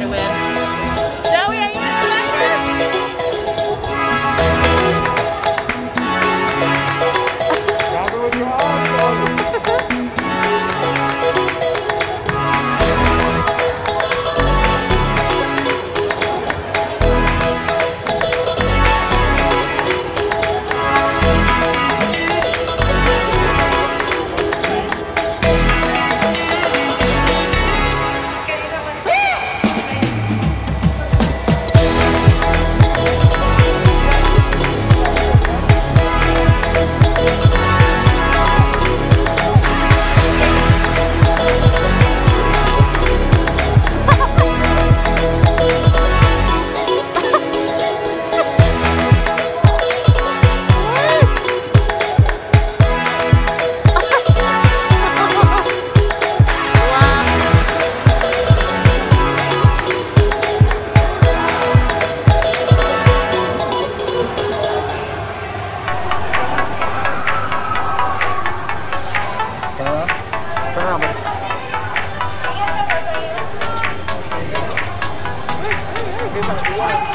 try to win. they're going to be in.